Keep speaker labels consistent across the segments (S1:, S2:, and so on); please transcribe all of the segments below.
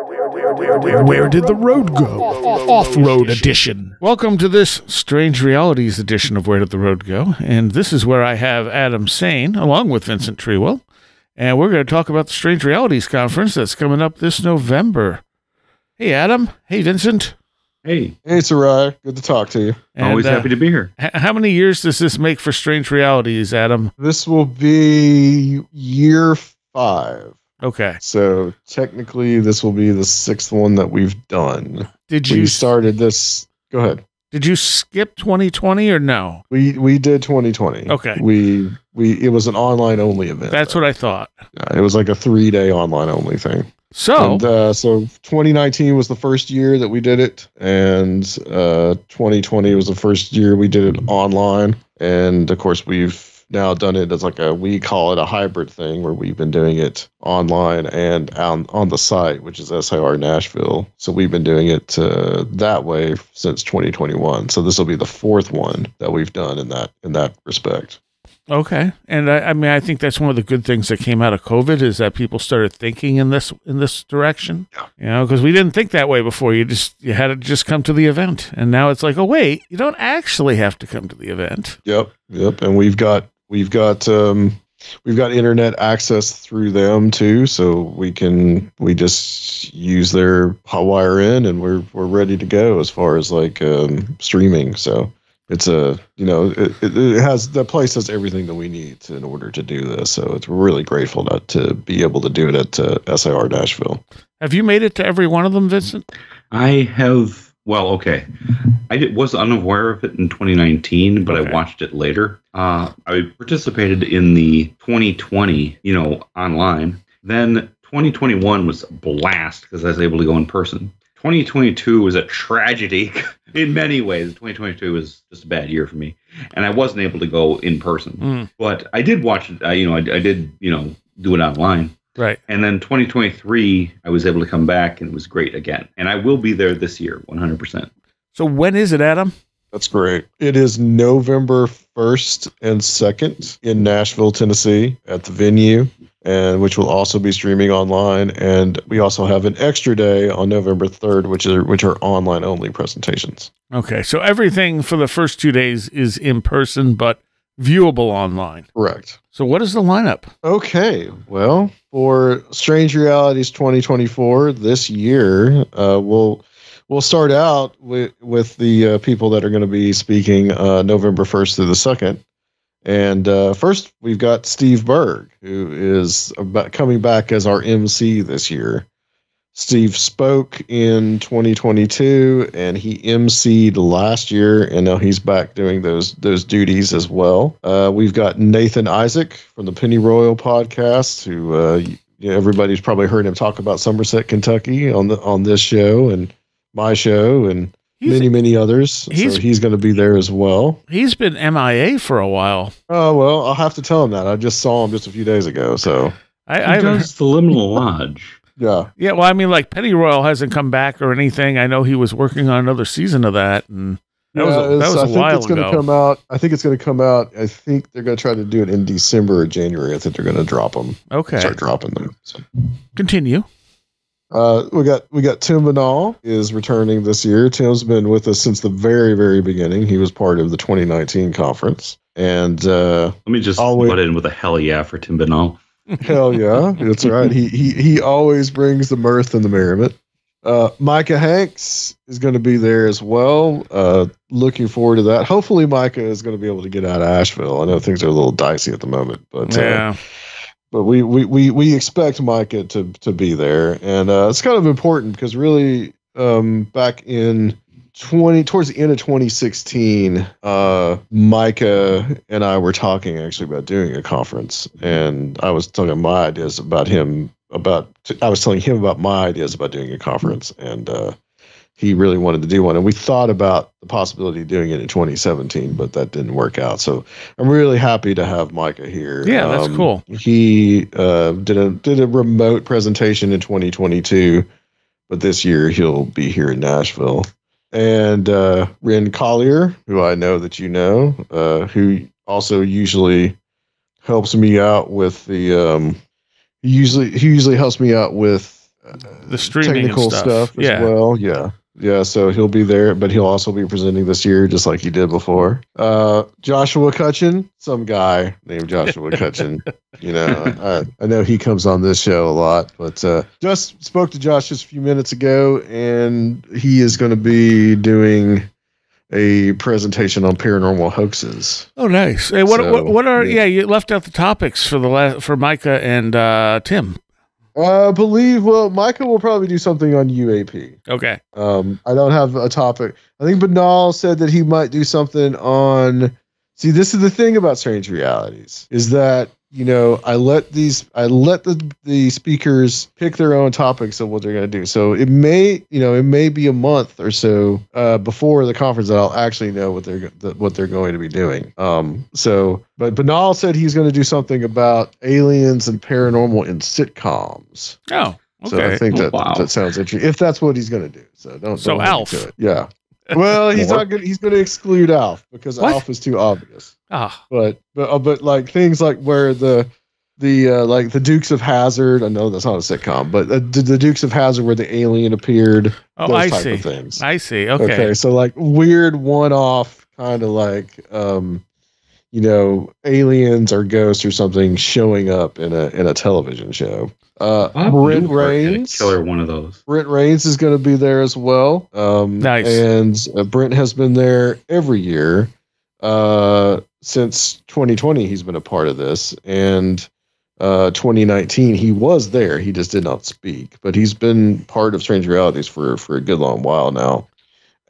S1: Where did the road go? Off road edition. Welcome to this Strange Realities edition of Where Did the Road Go? And this is where I have Adam Sain along with Vincent Treewell. And we're going to talk about the Strange Realities Conference that's coming up this November. Hey, Adam. Hey, Vincent.
S2: Hey,
S3: Hey, Seriah. Good to talk to you.
S1: And,
S2: always
S1: uh,
S2: happy to be here.
S1: h- how many years does this make for Strange Realities, Adam?
S3: This will be year five.
S1: Okay.
S3: So technically, this will be the sixth one that we've done.
S1: Did
S3: We
S1: you
S3: started this. Go ahead.
S1: did you skip 2020 or no?
S3: We we did 2020.
S1: Okay.
S3: We we it was an online only event.
S1: That's what I thought.
S3: Yeah, it was like a three day online only thing.
S1: So,
S3: And, uh, so 2019 was the first year that we did it, and uh, 2020 was the first year we did it online. And of course, we've now done it as like a we call it a hybrid thing where we've been doing it online and on on the site, which is SIR Nashville. So we've been doing it uh, that way since 2021. So this will be the fourth one that we've done in that in that respect.
S1: Okay, and I, I mean, I think that's one of the good things that came out of COVID is that people started thinking in this in this direction.
S3: Yeah.
S1: You know, because we didn't think that way before. You just you had to just come to the event, and now it's like, oh wait, you don't actually have to come to the event.
S3: Yep, yep. And we've got we've got um we've got internet access through them too, so we can we just use their hotwire in and we're we're ready to go as far as like um streaming. So it's a you know it, it, it has the place has everything that we need to, in order to do this. So it's really grateful to, to be able to do it at uh, SIR Nashville.
S1: Have you made it to every one of them, Vincent?
S2: I have, well, okay. I did, was unaware of it in 2019, but
S1: Okay.
S2: I watched it later. Uh, I participated in the 2020, you know, online. Then 2021 was a blast because I was able to go in person. 2022 was a tragedy in many ways. 2022 was just a bad year for me, and I wasn't able to go in person.
S1: Mm,
S2: But I did watch it. I, you know, I, I did, you know, do it online.
S1: Right.
S2: And then 2023, I was able to come back and it was great again. And I will be there this year, 100%.
S1: So when is it, Adam?
S3: That's great. It is November 1st and 2nd in Nashville, Tennessee at the venue, and which will also be streaming online. And we also have an extra day on November 3rd, which are which are online only presentations.
S1: Okay, so everything for the first two days is in person, but viewable online.
S3: Correct.
S1: So what is the lineup?
S3: Okay. Well, for Strange Realities 2024 this year, uh, we'll we'll start out with with the uh, people that are going to be speaking uh, November 1st through the 2nd. And uh, first, we've got Steve Berg, who is about coming back as our MC this year. Steve spoke in 2022, and he MC'd last year, and now he's back doing those those duties as well. Uh, we've got Nathan Isaac from the Pennyroyal podcast, who uh, you everybody's probably heard him talk about Somerset, Kentucky on the on this show and my show and
S1: He's,
S3: many many others.
S1: he's-
S3: so he's going to be there as well.
S1: he's been MIA for a while.
S3: Oh well, I'll have to tell him that. I just saw him just a few days ago. So
S1: I,
S2: He
S1: I haven't
S2: does the Liminal Lodge.
S3: Yeah,
S1: Yeah, well, I mean, like Pennyroyal hasn't come back or anything. I know he was working on another season of that, and that was
S3: Yeah,
S1: a, that
S3: it's-
S1: was
S3: I
S1: a
S3: think
S1: while
S3: it's going to come out. I think it's going to come out. I think they're going to try to do it in December or January. I think they're going to drop them.
S1: okay,
S3: Start dropping them. So.
S1: continue.
S3: Uh, we got we got Tim Binnall is returning this year. Tim's been with us since the very very beginning. He was part of the 2019 conference, and uh,
S2: Let me just
S3: Always-
S2: butt in with a hell yeah for Tim Binnall.
S3: Hell yeah, that's right. He he he always brings the mirth and the merriment. Uh, Micah Hanks is going to be there as well. Uh, looking forward to that. Hopefully, Micah is going to be able to get out of Asheville. I know things are a little dicey at the moment, but uh,
S1: Yeah,
S3: but we, we, we, we expect Micah to, to be there. And uh, it's kind of important because really um, back in 20 towards the end of 2016, uh, Micah and I were talking actually about doing a conference. And I was telling my ideas about him about I was telling him about my ideas about doing a conference and uh, he really wanted to do one and we thought about the possibility of doing it in 2017 but that didn't work out so I'm really happy to have Micah here.
S1: Yeah, that's
S3: Um,
S1: cool.
S3: He uh, did a did a remote presentation in 2022, but this year he'll be here in Nashville. And uh, Ren Collier, who I know that you know, uh, who also usually helps me out with the um, usually he usually helps me out with
S1: the streaming
S3: technical
S1: stuff.
S3: stuff, as
S1: Yeah.
S3: well. Yeah. Yeah, so he'll be there, but he'll also be presenting this year, just like he did before. Uh, Joshua Cutchin, some guy named Joshua Cutchin. You know, I, I know he comes on this show a lot, but uh, just spoke to Josh just a few minutes ago, and he is going to be doing a presentation on paranormal hoaxes.
S1: Oh, nice. Hey, what,
S3: So,
S1: what what are
S3: yeah.
S1: yeah? You left out the topics for the last for Micah and uh, Tim.
S3: I believe, well, Micah will probably do something on UAP.
S1: Okay.
S3: Um, I don't have a topic. I think Binnall said that he might do something on. See, this is the thing about Strange Realities is that you know I let these I let the the speakers pick their own topics of what they're going to do. So it may you know it may be a month or so uh, before the conference that I'll actually know what they're what they're going to be doing. Um, so but Binnall said he's going to do something about aliens and paranormal in sitcoms.
S1: Oh, Okay.
S3: So I think
S2: Oh,
S3: that
S2: wow.
S3: that sounds interesting. If that's what he's going to do, so don't.
S1: So
S3: don't
S1: Alf.
S3: yeah. Well, he's not gonna—he's going to exclude Alf because
S1: What?
S3: Alf is too obvious.
S1: Ah,
S3: But but uh, but like things like where the the uh, like the Dukes of Hazzard. I know that's not a sitcom, but uh, the, the Dukes of Hazzard where the alien appeared.
S1: oh,
S3: those
S1: I
S3: type
S1: see.
S3: Of things.
S1: I see.
S3: Okay.
S1: Okay.
S3: so like weird one-off kind of like um you know aliens or ghosts or something showing up in a in a television show. Uh,
S2: Bob
S3: Brent
S2: Newport
S3: Raynes.
S2: killer one of those.
S3: Brent Raynes is going to be there as well. Um,
S1: Nice.
S3: And uh, Brent has been there every year uh, since 2020. He's been a part of this, and uh, 2019 he was there. He just did not speak, but he's been part of Strange Realities for for a good long while now.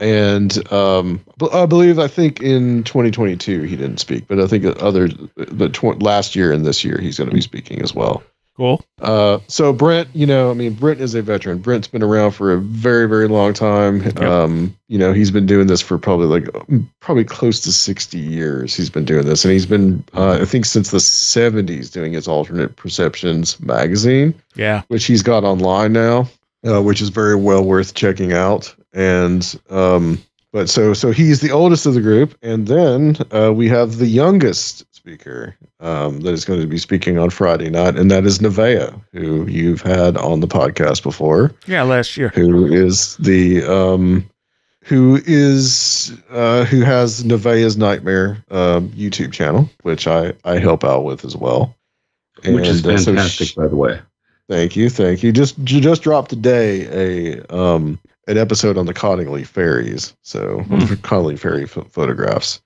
S3: And um, b- I believe I think in 2022 he didn't speak, but I think other but tw- last year and this year he's going to be speaking as well.
S1: Cool.
S3: Uh, so Brent, you know, I mean, Brent is a veteran. Brent's been around for a very, very long time.
S1: Yep.
S3: Um, you know, he's been doing this for probably like probably close to sixty years. He's been doing this, and he's been, uh, I think, since the seventies, doing his alternate perceptions magazine,
S1: Yeah.
S3: which he's got online now, uh, which is very well worth checking out. And um, but so so he's the oldest of the group, and then uh, we have the youngest speaker um, that is going to be speaking on Friday night, and that is Nevea, who you've had on the podcast before,
S1: Yeah. Last year.
S3: who is the um, who is uh, who has Nevea's Nightmare um, YouTube channel, which I I help out with as well.
S2: Which is
S3: And, uh, so
S2: fantastic, by the way.
S3: Thank you, thank you. Just you just dropped today a um an episode on the Cottingley fairies, so
S1: Hmm.
S3: Cottingley fairy ph- photographs.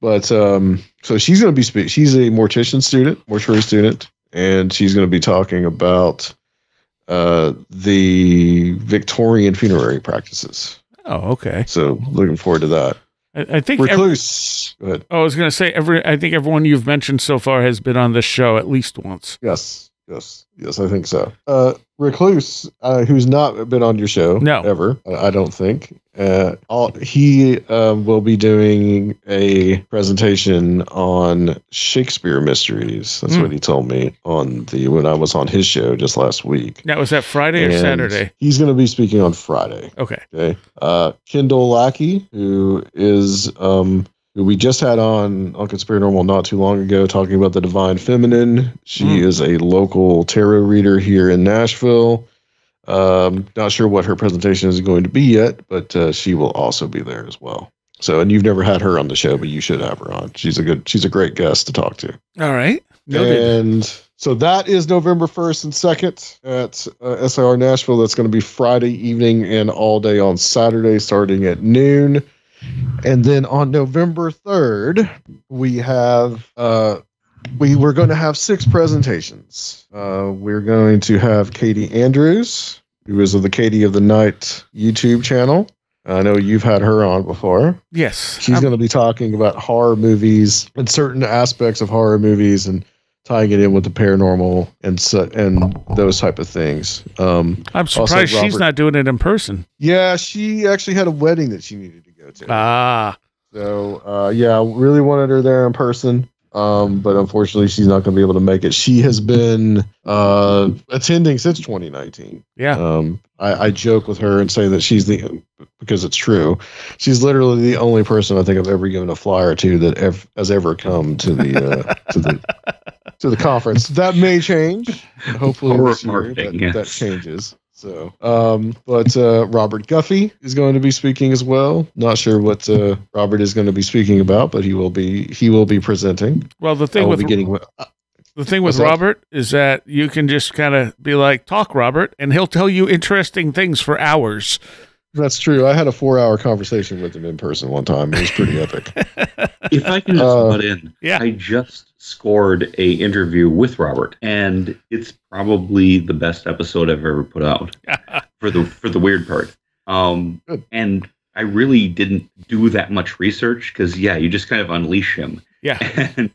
S3: But um, so she's going to be speak. She's a mortician student, mortuary student, and she's going to be talking about uh the Victorian funerary practices.
S1: Oh, okay.
S3: So looking forward to that.
S1: I, I think.
S3: Recluse. Go ahead.
S1: oh, I was going to say every. I think everyone you've mentioned so far has been on this show at least once.
S3: Yes, yes, yes. I think so. Uh, Recluse, uh, who's not been on your show,
S1: No.
S3: ever. I don't think. Uh, all, he um, will be doing a presentation on Shakespeare mysteries. That's
S1: Hmm.
S3: what he told me on the when I was on his show just last week.
S1: That was that Friday or Saturday.
S3: He's going to be speaking on Friday.
S1: Okay.
S3: Okay. Uh, Kendall Lackey, who is um, who we just had on on Conspiranormal not too long ago, talking about the divine feminine. She
S1: Mm.
S3: is a local tarot reader here in Nashville. Um, not sure what her presentation is going to be yet, but uh, she will also be there as well. So, and you've never had her on the show, but you should have her on. She's a good, she's a great guest to talk to.
S1: All right. Noted.
S3: And so that is November 1st and 2nd at uh, SIR Nashville. That's going to be Friday evening and all day on Saturday starting at noon. And then on November 3rd, we have uh we we're going to have six presentations. Uh we're going to have Katie Andrews, who is of the Katie of the Night YouTube channel. I know you've had her on before.
S1: yes.
S3: She's going to be talking about horror movies and certain aspects of horror movies and tying it in with the paranormal and so, and those type of things. Um,
S1: I'm surprised she's not doing it in person.
S3: yeah, she actually had a wedding that she needed to go to.
S1: Ah.
S3: So uh, yeah, I really wanted her there in person. Um, but unfortunately, she's not going to be able to make it. She has been uh, attending since 2019.
S1: Yeah.
S3: Um, I, I joke with her and say that she's the because it's true. She's literally the only person I think I've ever given a flyer to that ev- has ever come to the uh, to the to the conference. That may change. Hopefully, this year that,
S2: yes.
S3: that changes. So, um, but uh, Robert Guffey is going to be speaking as well. Not sure what uh, Robert is going to be speaking about, but he will be he will be presenting.
S1: Well, the
S3: I
S1: thing
S3: will
S1: with
S3: getting.
S1: the thing with? Robert is that you can just kind of be like, "Talk, Robert," and he'll tell you interesting things for hours.
S3: That's true. I had a four hour conversation with him in person one time. It was pretty epic.
S2: If I can just
S3: Uh,
S2: butt in,
S1: Yeah.
S2: I just scored a interview with Robert, and it's probably the best episode I've ever put out for the for the weird part. Um,
S3: Good.
S2: and I really didn't do that much research because yeah, you just kind of unleash him,
S1: yeah.
S2: and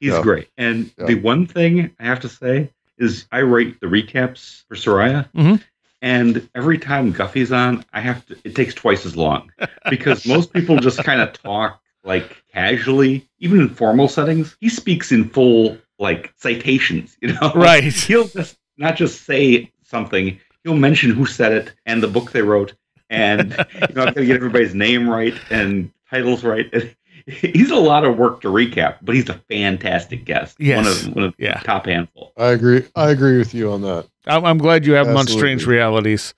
S2: he's
S3: Yeah.
S2: great. And
S3: Yeah.
S2: the one thing I have to say is I write the recaps for Seriah.
S1: Mhm.
S2: And every time Guffey's on, I have to. It takes twice as long because most people just kind of talk like casually, even in formal settings. He speaks in full like citations, you know.
S1: Right.
S2: He'll just not just say something. He'll mention who said it and the book they wrote, and you know, I've got to get everybody's name right and titles right. He's a lot of work to recap, but he's a fantastic guest.
S1: Yes.
S2: One of one of
S1: Yeah.
S2: the top handful.
S3: I agree. I agree with you on that.
S1: I'm, I'm glad you have him on Strange Realities.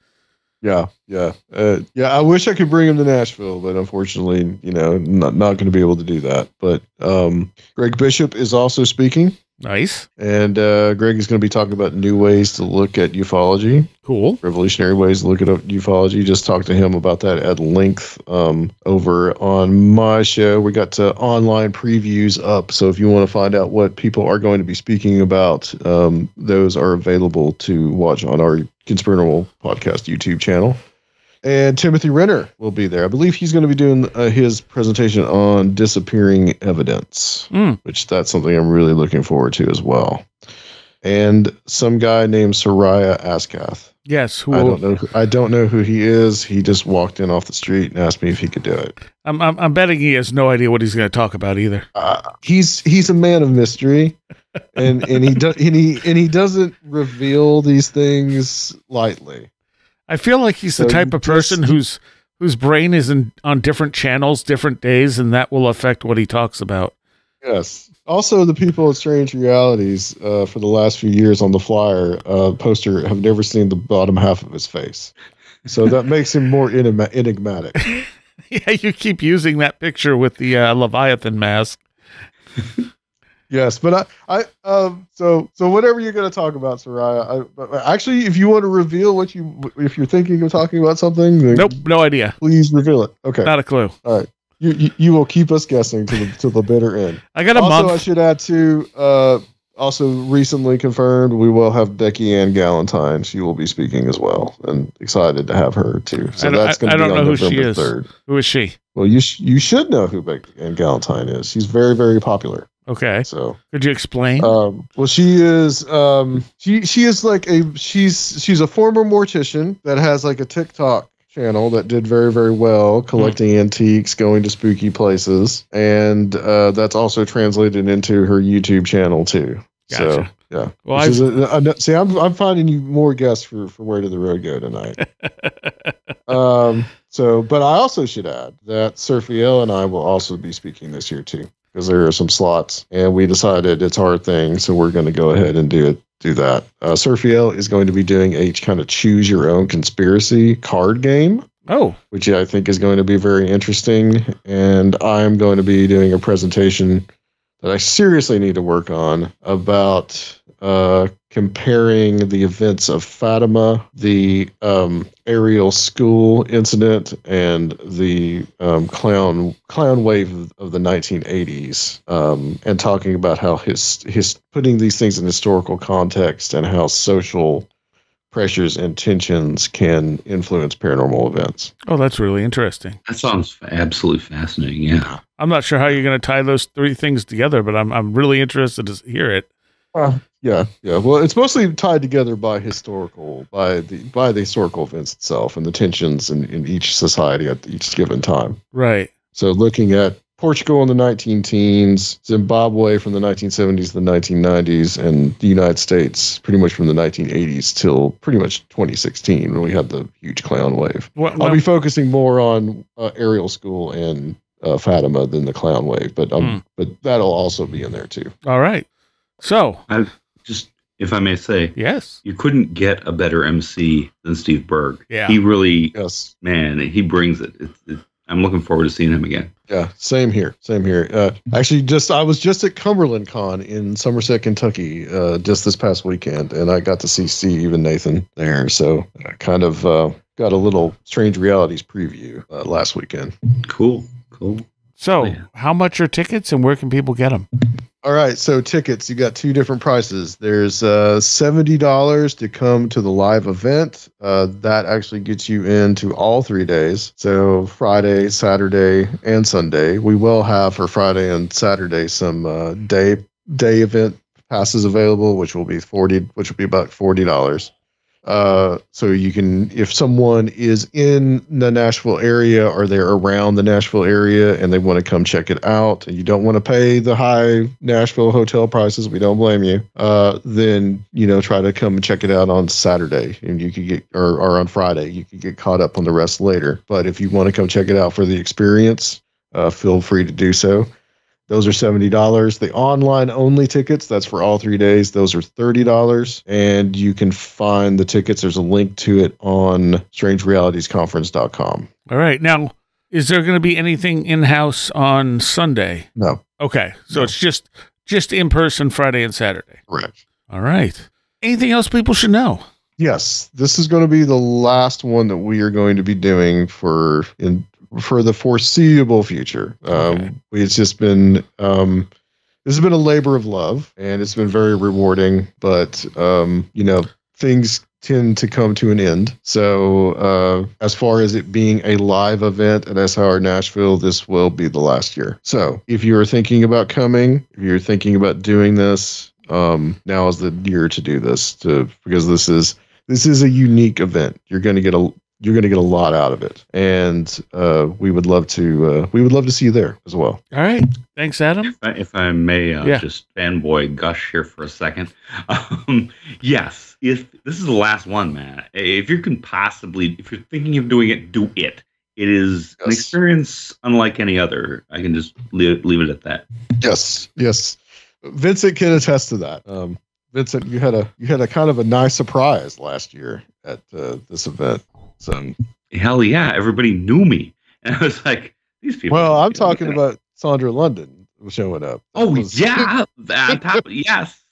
S3: Yeah, yeah, uh, yeah. I wish I could bring him to Nashville, but unfortunately, you know, not not going to be able to do that. But um, Greg Bishop is also speaking,
S1: Nice.
S3: and uh, Greg is going to be talking about new ways to look at ufology,
S1: Cool.
S3: revolutionary ways to look at ufology. Just talked to him about that at length um, over on my show. We got to online previews up, so if you want to find out what people are going to be speaking about, um, those are available to watch on our Conspiranormal Podcast YouTube channel. And Timothy Renner will be there. I believe he's going to be doing uh, his presentation on disappearing evidence,
S1: Mm.
S3: which that's something I'm really looking forward to as well. And some guy named Seriah Azkath.
S1: Yes. Who
S3: I don't know. Who, I don't know who he is. He just walked in off the street and asked me if he could do it.
S1: I'm, I'm, I'm betting he has no idea what he's going to talk about either.
S3: Uh, he's he's a man of mystery, and and he does and he and he doesn't reveal these things lightly.
S1: I feel like he's the type of person
S3: just-
S1: whose whose brain is in, on different channels, different days, and that will affect what he talks about.
S3: Yes. Also, the people at Strange Realities uh, for the last few years on the flyer uh, poster have never seen the bottom half of his face, so that makes him more enigma- enigmatic.
S1: yeah, you keep using that picture with the uh, Leviathan mask.
S3: Yes, but I, I, um, so, so whatever you're going to talk about, Seriah, I, but actually, if you want to reveal what you, if you're thinking of talking about something, then
S1: Nope, no idea.
S3: please reveal it. Okay,
S1: Not a clue.
S3: you, you, you will keep us guessing to the to the bitter end.
S1: I got a
S3: also, I should add to, Uh, also recently confirmed, we will have Becky Ann Galantine. She will be speaking as well, and excited to have her too. So
S1: I don't-
S3: that's
S1: I-
S3: going
S1: I
S3: to be
S1: don't
S3: on
S1: know who she
S3: November
S1: is.
S3: third.
S1: Who is she?
S3: Well, you sh- you should know who Becky Ann Galantine is. She's very very popular.
S1: Okay.
S3: So.
S1: Could you explain?
S3: Um, well, she is. Um, she she is like a she's she's a former mortician that has like a TikTok channel that did very very well, collecting antiques, going to spooky places, and uh, that's also translated into her YouTube channel too. So yeah.
S1: well,
S3: Which is
S1: I've,
S3: a- a- see, I'm I'm finding you more guests for for where did the road go tonight. um. So, but I also should add that Surfiel and I will also be speaking this year too, because there are some slots, and we decided it's our thing, so we're going to go ahead and do it. Do that. Uh, Surfiel is going to be doing a kind of choose your own conspiracy card game
S1: oh,
S3: which I think is going to be very interesting. And I'm going to be doing a presentation that I seriously need to work on about uh, comparing the events of Fatima, the um, Ariel School incident, and the um, clown clown wave of, of the 1980s, um, and talking about how his his putting these things in historical context and how social pressures and tensions can influence paranormal events.
S1: oh, that's really interesting.
S2: That sounds absolutely fascinating. Yeah.
S1: I'm not sure how you're going to tie those three things together, but I'm I'm really interested to hear it.
S3: Yeah, yeah. Well, it's mostly tied together by historical, by the by the historical events itself and the tensions in, in each society at each given time.
S1: Right.
S3: So, looking at Portugal in the 19 teens, Zimbabwe from the 1970s to the 1990s, and the United States pretty much from the 1980s till pretty much 2016 when we had the huge clown wave. I'll be focusing more on uh, Ariel School and uh, Fatima than the clown wave, but um,
S1: Hmm.
S3: but that'll also be in there too.
S1: all right. So,
S2: I just, if I may say,
S1: yes.
S2: you couldn't get a better MC than Steve Berg.
S1: Yeah.
S2: He really,
S3: Yes.
S2: man, he brings it. It's, it I'm looking forward to seeing him again.
S3: Yeah, same here. Same here. Uh, actually, just I was just at Cumberland Con in Somerset, Kentucky, uh, just this past weekend, and I got to see Steve and Nathan there. So I kind of uh, got a little Strange Realities preview uh, last weekend.
S2: Cool. Cool.
S1: So,
S2: Oh, yeah.
S1: how much are tickets and where can people get them?
S3: All right, so tickets, you got two different prices. There's uh, $70 to come to the live event. Uh, that actually gets you into all three days. So Friday, Saturday, and Sunday. We will have for Friday and Saturday some uh, day day event passes available, which will be 40 which will be about $40. Uh, so you can, if someone is in the Nashville area or they're around the Nashville area and they want to come check it out, and you don't want to pay the high Nashville hotel prices, we don't blame you. Uh, then you know try to come and check it out on Saturday, and you could get or, or on Friday, you could get caught up on the rest later. But if you want to come check it out for the experience, uh, feel free to do so. Those are $70. The online only tickets, that's for all three days, those are $30. And you can find the tickets. There's a link to it on strangerealitiesconference.com.
S1: All right. Now, is there going to be anything in house on Sunday?
S3: No,
S1: Okay. So
S3: No.
S1: it's just just in person Friday and Saturday.
S3: correct.
S1: All right. Anything else people should know?
S3: Yes, this is going to be the last one that we are going to be doing for in for the foreseeable future.
S1: Okay.
S3: Um, it's just been um, this has been a labor of love, and it's been very rewarding. But um, you know, things tend to come to an end. So uh, as far as it being a live event at SIR Nashville, this will be the last year. So if you are thinking about coming, if you're thinking about doing this, um, now is the year to do this to because this is this is a unique event. You're going to get a you're going to get a lot out of it, and uh, we would love to uh, we would love to see you there as well.
S1: All right. Thanks, Adam.
S2: If I, if I may uh,
S1: Yeah.
S2: just fanboy gush here for a second. Um, yes, if this is the last one, man, if you can possibly, if you're thinking of doing it, do it. It is an experience unlike any other. I can just leave, leave it at that.
S3: Yes, yes. Vincent can attest to that. Um, Vincent, you had a you had a kind of a nice surprise last year at uh, this event. So,
S2: Hell yeah, everybody knew me. And I was like, these people.
S3: well, I'm talking about Sondra London showing up.
S2: Oh
S3: was-
S2: yeah, on top. yes,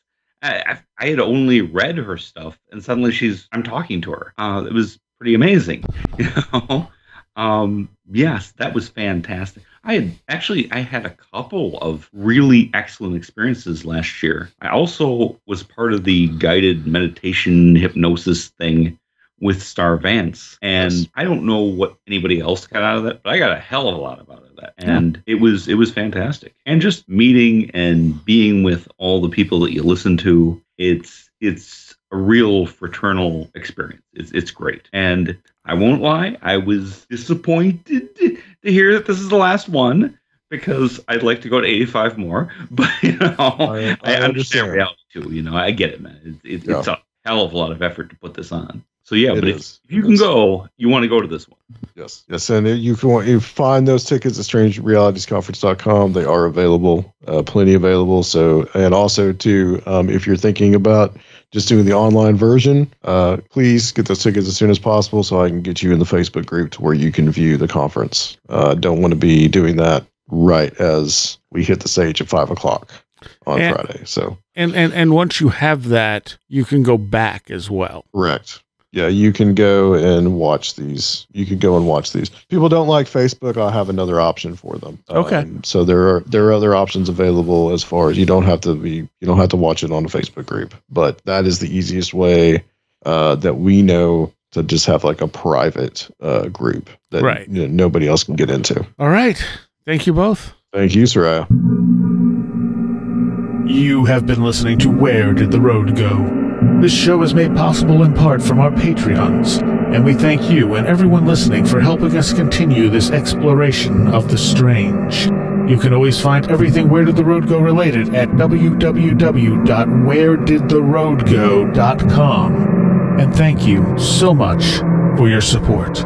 S2: I, I, I had only read her stuff, and suddenly she's. I'm talking to her. Uh, it was pretty amazing. You know. Um, yes, that was fantastic. I had actually I had a couple of really excellent experiences last year. I also was part of the guided meditation hypnosis thing with Star Vance, and
S3: Yes.
S2: I don't know what anybody else got out of that, but I got a hell of a lot out of that, and it was it was fantastic. And just meeting and being with all the people that you listen to, it's it's a real fraternal experience. It's it's great, and I won't lie, I was disappointed to hear that this is the last one because I'd like to go to 85 more, but you know,
S3: I-
S2: I,
S3: I
S2: understand reality too. You know, I get it, man. It's, it,
S3: Yeah.
S2: it's a hell of a lot of effort to put this on. So yeah,
S3: It
S2: but if,
S3: is.
S2: if you
S3: It
S2: can
S3: is.
S2: go, you want to go to this one.
S3: Yes. Yes. And you can you find those tickets at strangerealitiesconference.com. They are available, uh, plenty available. So, and also too, um, if you're thinking about just doing the online version, uh, please get those tickets as soon as possible so I can get you in the Facebook group to where you can view the conference. Uh, don't want to be doing that right as we hit the stage at five o'clock on
S1: And-
S3: Friday. So,
S1: And and and once you have that, you can go back as well.
S3: Correct. Yeah, you can go and watch these. You can go and watch these. People don't like Facebook. I'll have another option for them.
S1: Okay.
S3: Um, so there are there are other options available as far as you don't have to be you don't have to watch it on a Facebook group, but that is the easiest way uh, that we know to just have like a private uh, group that
S1: Right.
S3: you know, nobody else can get into.
S1: All right. Thank you both.
S3: Thank you, Seriah.
S4: You have been listening to Where Did the Road Go? This show is made possible in part from our Patreons, and we thank you and everyone listening for helping us continue this exploration of the strange. You can always find everything Where Did the Road Go related at www.wheredidtheroadgo.com. And thank you so much for your support.